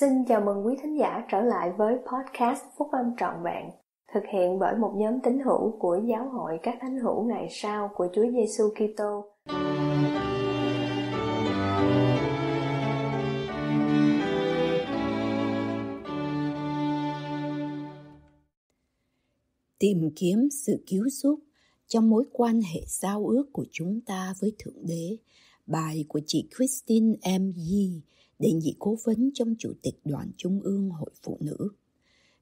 Xin chào mừng quý thính giả trở lại với podcast Phúc Âm Trọn Vẹn, thực hiện bởi một nhóm tín hữu của Giáo hội các thánh hữu ngày sau của Chúa Giêsu Kitô. Tìm kiếm sự cứu giúp trong mối quan hệ giao ước của chúng ta với Thượng Đế. Bài của chị Christine M. Yee đề nghị cố vấn trong Chủ tịch Đoàn Trung ương Hội Phụ Nữ.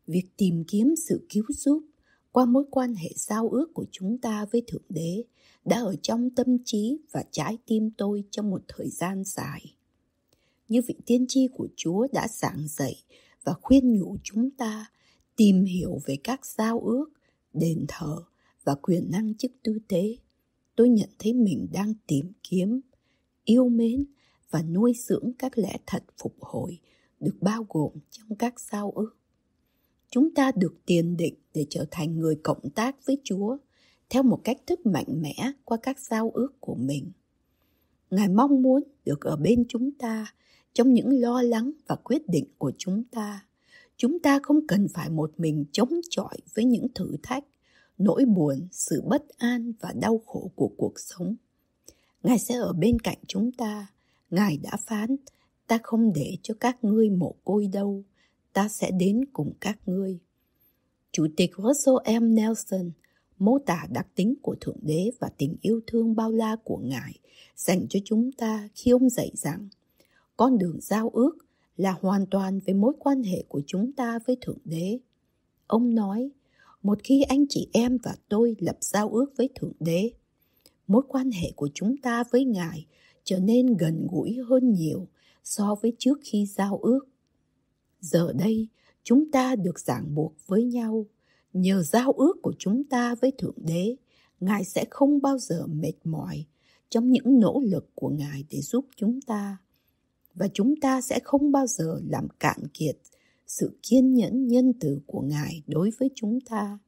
Việc tìm kiếm sự cứu giúp qua mối quan hệ giao ước của chúng ta với Thượng Đế đã ở trong tâm trí và trái tim tôi trong một thời gian dài. Như vị tiên tri của Chúa đã giảng dạy và khuyên nhủ chúng ta tìm hiểu về các giao ước, đền thờ và quyền năng chức tư tế, tôi nhận thấy mình đang tìm kiếm, yêu mến và nuôi dưỡng các lẽ thật phục hồi được bao gồm trong các giao ước. Chúng ta được tiền định để trở thành người cộng tác với Chúa theo một cách thức mạnh mẽ qua các giao ước của mình. Ngài mong muốn được ở bên chúng ta trong những lo lắng và quyết định của chúng ta. Chúng ta không cần phải một mình chống chọi với những thử thách, nỗi buồn, sự bất an và đau khổ của cuộc sống. Ngài sẽ ở bên cạnh chúng ta Ngài đã phán, ta không để cho các ngươi mồ côi đâu, ta sẽ đến cùng các ngươi. Chủ tịch Russell M. Nelson mô tả đặc tính của Thượng Đế và tình yêu thương bao la của Ngài dành cho chúng ta khi ông dạy rằng con đường giao ước là hoàn toàn về mối quan hệ của chúng ta với Thượng Đế. Ông nói, một khi anh chị em và tôi lập giao ước với Thượng Đế, mối quan hệ của chúng ta với Ngài trở nên gần gũi hơn nhiều so với trước khi giao ước. Giờ đây, chúng ta được ràng buộc với nhau. Nhờ giao ước của chúng ta với Thượng Đế, Ngài sẽ không bao giờ mệt mỏi trong những nỗ lực của Ngài để giúp chúng ta. Và chúng ta sẽ không bao giờ làm cạn kiệt sự kiên nhẫn nhân từ của Ngài đối với chúng ta.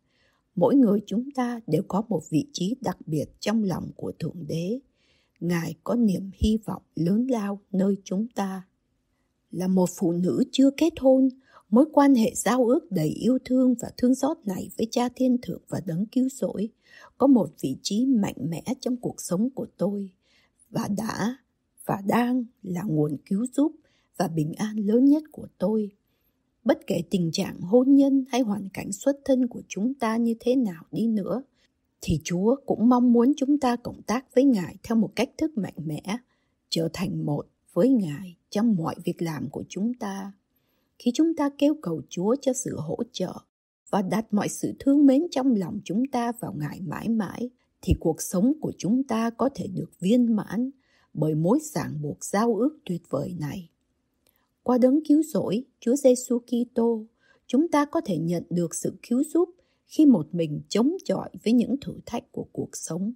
Mỗi người chúng ta đều có một vị trí đặc biệt trong lòng của Thượng Đế Ngài có niềm hy vọng lớn lao nơi chúng ta. Là một phụ nữ chưa kết hôn, mối quan hệ giao ước đầy yêu thương và thương xót này với cha thiên thượng và đấng cứu rỗi có một vị trí mạnh mẽ trong cuộc sống của tôi và đã và đang là nguồn cứu giúp và bình an lớn nhất của tôi. Bất kể tình trạng hôn nhân hay hoàn cảnh xuất thân của chúng ta như thế nào đi nữa, thì Chúa cũng mong muốn chúng ta cộng tác với Ngài theo một cách thức mạnh mẽ, trở thành một với Ngài trong mọi việc làm của chúng ta. Khi chúng ta kêu cầu Chúa cho sự hỗ trợ và đặt mọi sự thương mến trong lòng chúng ta vào Ngài mãi mãi, thì cuộc sống của chúng ta có thể được viên mãn bởi mối ràng buộc giao ước tuyệt vời này. Qua đấng cứu rỗi, Chúa Giêsu Kitô, chúng ta có thể nhận được sự cứu giúp khi một mình chống chọi với những thử thách của cuộc sống.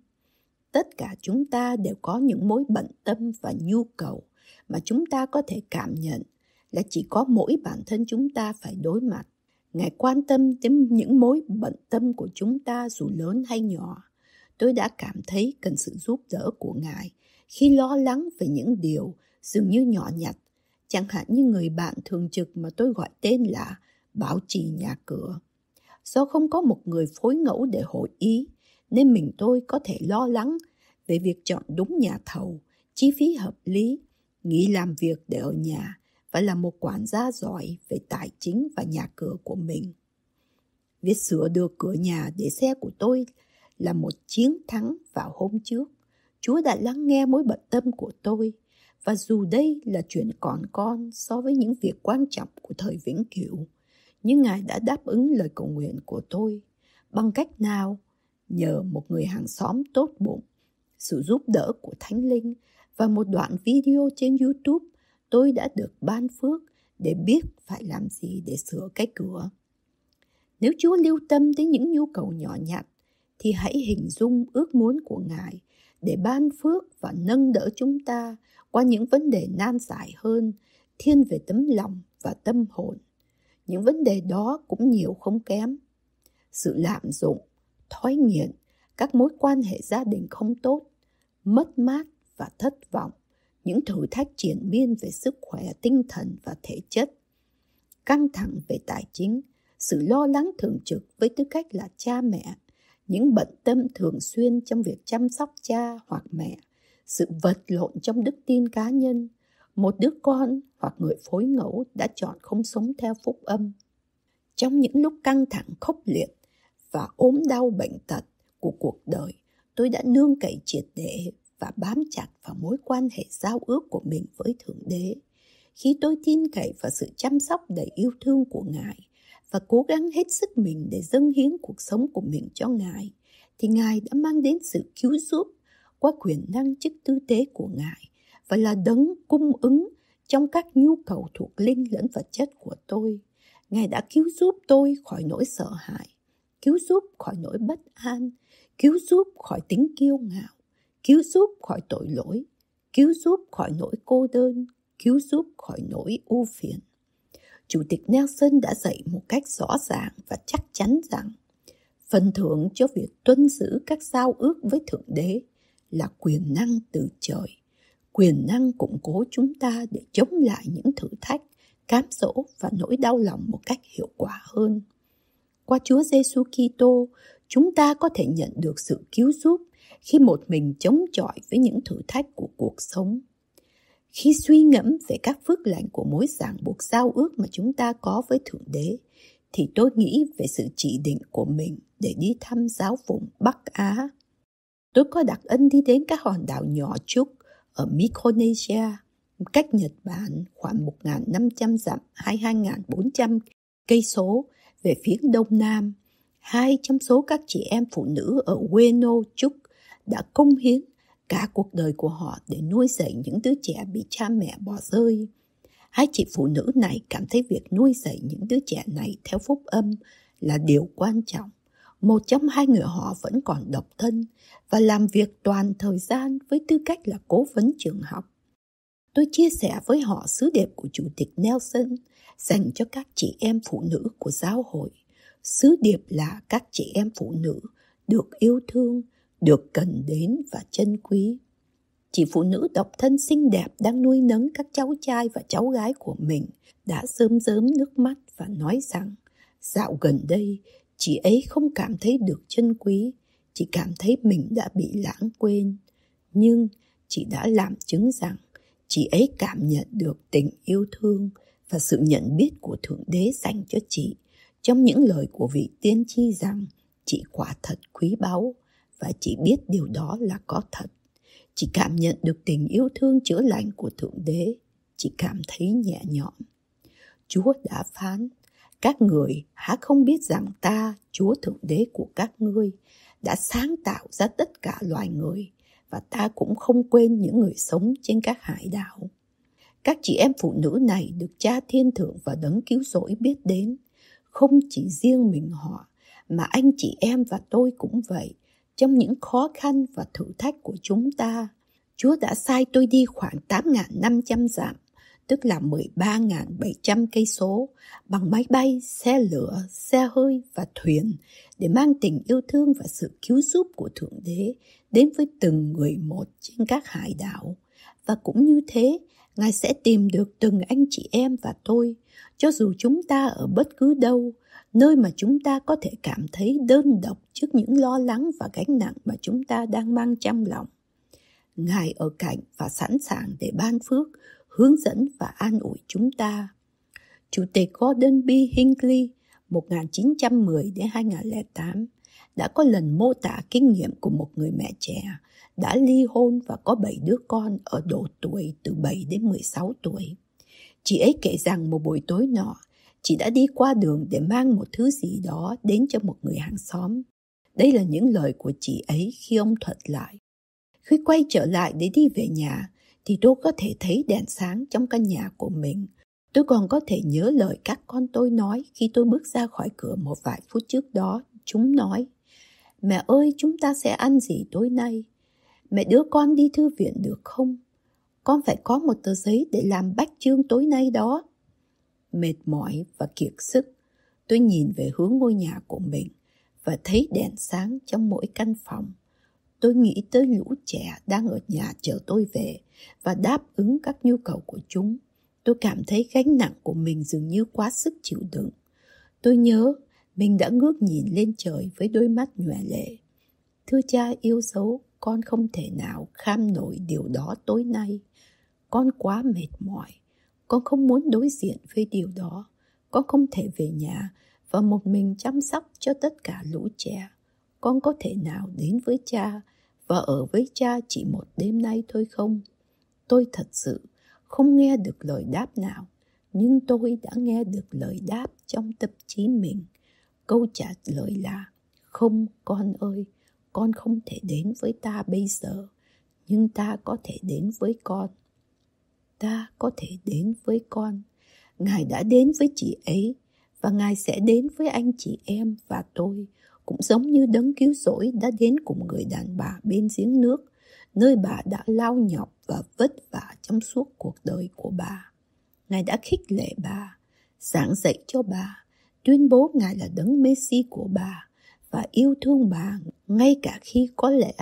Tất cả chúng ta đều có những mối bận tâm và nhu cầu mà chúng ta có thể cảm nhận là chỉ có mỗi bản thân chúng ta phải đối mặt. Ngài quan tâm đến những mối bận tâm của chúng ta dù lớn hay nhỏ. Tôi đã cảm thấy cần sự giúp đỡ của ngài khi lo lắng về những điều dường như nhỏ nhặt, chẳng hạn như người bạn thường trực mà tôi gọi tên là bảo trì nhà cửa do không có một người phối ngẫu để hội ý nên mình tôi có thể lo lắng về việc chọn đúng nhà thầu, chi phí hợp lý, nghỉ làm việc để ở nhà và là một quản gia giỏi về tài chính và nhà cửa của mình. Việc sửa được cửa nhà để xe của tôi là một chiến thắng vào hôm trước. Chúa đã lắng nghe mối bận tâm của tôi và dù đây là chuyện còn con so với những việc quan trọng của thời vĩnh cửu, nhưng Ngài đã đáp ứng lời cầu nguyện của tôi. Bằng cách nào? Nhờ một người hàng xóm tốt bụng, sự giúp đỡ của Thánh Linh và một đoạn video trên YouTube, tôi đã được ban phước để biết phải làm gì để sửa cái cửa. Nếu Chúa lưu tâm đến những nhu cầu nhỏ nhặt, thì hãy hình dung ước muốn của Ngài để ban phước và nâng đỡ chúng ta qua những vấn đề nan giải hơn, thiên về tấm lòng và tâm hồn những vấn đề đó cũng nhiều không kém. Sự lạm dụng thói nghiện các mối quan hệ gia đình không tốt mất mát và thất vọng những thử thách triển miên về sức khỏe tinh thần và thể chất. Căng thẳng về tài chính, sự lo lắng thường trực với tư cách là cha mẹ, những bận tâm thường xuyên trong việc chăm sóc cha hoặc mẹ, sự vật lộn trong đức tin cá nhân, một đứa con hoặc người phối ngẫu đã chọn không sống theo phúc âm. Trong những lúc căng thẳng khốc liệt và ốm đau bệnh tật của cuộc đời, tôi đã nương cậy triệt để và bám chặt vào mối quan hệ giao ước của mình với Thượng Đế. Khi tôi tin cậy vào sự chăm sóc đầy yêu thương của Ngài và cố gắng hết sức mình để dâng hiến cuộc sống của mình cho Ngài, thì Ngài đã mang đến sự cứu giúp qua quyền năng chức tư tế của Ngài và là đấng cung ứng trong các nhu cầu thuộc linh lẫn vật chất của tôi. Ngài đã cứu giúp tôi khỏi nỗi sợ hãi, cứu giúp khỏi nỗi bất an, cứu giúp khỏi tính kiêu ngạo, cứu giúp khỏi tội lỗi, cứu giúp khỏi nỗi cô đơn, cứu giúp khỏi nỗi u phiền. Chủ tịch Nelson đã dạy một cách rõ ràng và chắc chắn rằng phần thưởng cho việc tuân giữ các giao ước với Thượng Đế là quyền năng từ trời, quyền năng củng cố chúng ta để chống lại những thử thách, cám dỗ và nỗi đau lòng một cách hiệu quả hơn. Qua Chúa Giêsu Kitô, chúng ta có thể nhận được sự cứu giúp khi một mình chống chọi với những thử thách của cuộc sống. Khi suy ngẫm về các phước lành của mối ràng buộc giao ước mà chúng ta có với Thượng Đế, thì tôi nghĩ về sự chỉ định của mình để đi thăm giáo vùng Bắc Á. Tôi có đặc ân đi đến các hòn đảo nhỏ chút ở Micronesia, cách Nhật Bản khoảng 1.500 dặm hay 2.400 cây số về phía đông nam. Hai trong số các chị em phụ nữ ở Ueno Trúc đã công hiến cả cuộc đời của họ để nuôi dạy những đứa trẻ bị cha mẹ bỏ rơi. Hai chị phụ nữ này cảm thấy việc nuôi dạy những đứa trẻ này theo phúc âm là điều quan trọng. Một trong hai người họ vẫn còn độc thân và làm việc toàn thời gian với tư cách là cố vấn trường học. Tôi chia sẻ với họ sứ điệp của Chủ tịch Nelson dành cho các chị em phụ nữ của giáo hội. Sứ điệp là các chị em phụ nữ được yêu thương, được cần đến và trân quý. Chị phụ nữ độc thân xinh đẹp đang nuôi nấng các cháu trai và cháu gái của mình đã rơm rớm nước mắt và nói rằng dạo gần đây chị ấy không cảm thấy được chân quý, chị cảm thấy mình đã bị lãng quên. Nhưng chị đã làm chứng rằng chị ấy cảm nhận được tình yêu thương và sự nhận biết của Thượng Đế dành cho chị trong những lời của vị tiên tri rằng chị quả thật quý báu và chị biết điều đó là có thật. Chị cảm nhận được tình yêu thương chữa lành của Thượng Đế. Chị cảm thấy nhẹ nhõm. Chúa đã phán, các người há không biết rằng ta, Chúa Thượng Đế của các ngươi, đã sáng tạo ra tất cả loài người và ta cũng không quên những người sống trên các hải đảo. Các chị em phụ nữ này được cha thiên thượng và đấng cứu rỗi biết đến. Không chỉ riêng mình họ, mà anh chị em và tôi cũng vậy trong những khó khăn và thử thách của chúng ta. Chúa đã sai tôi đi khoảng 8.500 dặm, tức là 13.700 cây số, bằng máy bay, xe lửa, xe hơi và thuyền để mang tình yêu thương và sự cứu giúp của Thượng Đế đến với từng người một trên các hải đảo. Và cũng như thế, Ngài sẽ tìm được từng anh chị em và tôi, cho dù chúng ta ở bất cứ đâu, nơi mà chúng ta có thể cảm thấy đơn độc trước những lo lắng và gánh nặng mà chúng ta đang mang trong lòng. Ngài ở cạnh và sẵn sàng để ban phước, hướng dẫn và an ủi chúng ta. Chủ tịch Gordon B. Hinckley 1910 đến 2008 đã có lần mô tả kinh nghiệm của một người mẹ trẻ đã ly hôn và có 7 đứa con ở độ tuổi từ 7 đến 16 tuổi. Chị ấy kể rằng một buổi tối nọ, chị đã đi qua đường để mang một thứ gì đó đến cho một người hàng xóm. Đây là những lời của chị ấy khi ông thuật lại. Khi quay trở lại để đi về nhà, thì tôi có thể thấy đèn sáng trong căn nhà của mình. Tôi còn có thể nhớ lời các con tôi nói khi tôi bước ra khỏi cửa một vài phút trước đó. Chúng nói, mẹ ơi chúng ta sẽ ăn gì tối nay? Mẹ đưa con đi thư viện được không? Con phải có một tờ giấy để làm bách chương tối nay đó mệt mỏi và kiệt sức, tôi nhìn về hướng ngôi nhà của mình và thấy đèn sáng trong mỗi căn phòng. Tôi nghĩ tới lũ trẻ đang ở nhà chờ tôi về và đáp ứng các nhu cầu của chúng. tôi cảm thấy gánh nặng của mình dường như quá sức chịu đựng. Tôi nhớ mình đã ngước nhìn lên trời với đôi mắt nhòe lệ. Thưa cha yêu dấu, con không thể nào kham nổi điều đó tối nay. Con quá mệt mỏi. Con không muốn đối diện với điều đó. Con không thể về nhà và một mình chăm sóc cho tất cả lũ trẻ. Con có thể nào đến với cha và ở với cha chỉ một đêm nay thôi không? Tôi thật sự không nghe được lời đáp nào, nhưng tôi đã nghe được lời đáp trong tâm trí mình. Câu trả lời là, không con ơi, con không thể đến với ta bây giờ, nhưng ta có thể đến với con. Ta có thể đến với con. Ngài đã đến với chị ấy và Ngài sẽ đến với anh chị em và tôi, cũng giống như đấng cứu rỗi đã đến cùng người đàn bà bên giếng nước, nơi bà đã lao nhọc và vất vả trong suốt cuộc đời của bà. Ngài đã khích lệ bà, giảng dạy cho bà, tuyên bố Ngài là đấng Messi của bà và yêu thương bà ngay cả khi có lẽ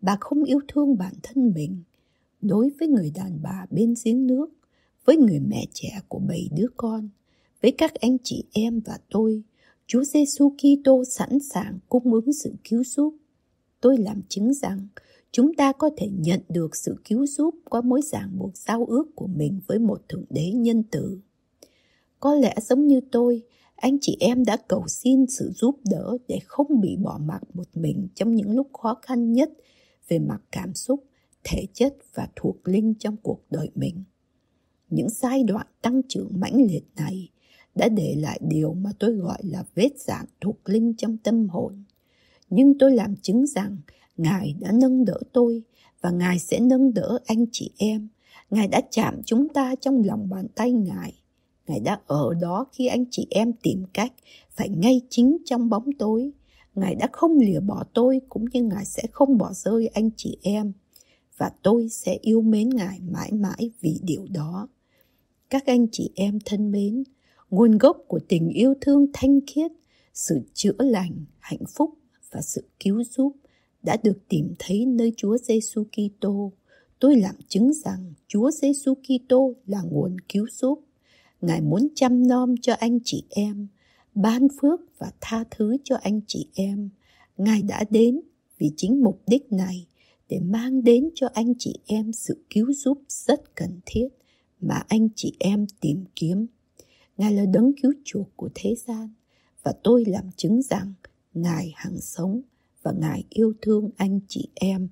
bà không yêu thương bản thân mình. Đối với người đàn bà bên giếng nước, với người mẹ trẻ của bảy đứa con, với các anh chị em và tôi, Chúa Giêsu Kitô sẵn sàng cung ứng sự cứu giúp. Tôi làm chứng rằng chúng ta có thể nhận được sự cứu giúp qua mối ràng buộc giao ước của mình với một thượng đế nhân từ. Có lẽ giống như tôi, anh chị em đã cầu xin sự giúp đỡ để không bị bỏ mặc một mình trong những lúc khó khăn nhất về mặt cảm xúc, thể chất và thuộc linh trong cuộc đời mình. Những giai đoạn tăng trưởng mãnh liệt này đã để lại điều mà tôi gọi là vết dạng thuộc linh trong tâm hồn. Nhưng tôi làm chứng rằng Ngài đã nâng đỡ tôi và Ngài sẽ nâng đỡ anh chị em. Ngài đã chạm chúng ta trong lòng bàn tay Ngài. Ngài đã ở đó khi anh chị em tìm cách phải ngay chính trong bóng tối. Ngài đã không lìa bỏ tôi cũng như Ngài sẽ không bỏ rơi anh chị em. Và tôi sẽ yêu mến Ngài mãi mãi vì điều đó. Các anh chị em thân mến, nguồn gốc của tình yêu thương thanh khiết, sự chữa lành, hạnh phúc và sự cứu giúp đã được tìm thấy nơi Chúa Giêsu Kitô. Tôi làm chứng rằng Chúa Giêsu Kitô là nguồn cứu giúp. Ngài muốn chăm nom cho anh chị em, ban phước và tha thứ cho anh chị em. Ngài đã đến vì chính mục đích này để mang đến cho anh chị em sự cứu giúp rất cần thiết mà anh chị em tìm kiếm. Ngài là đấng cứu chuộc của thế gian, và tôi làm chứng rằng Ngài hằng sống và Ngài yêu thương anh chị em.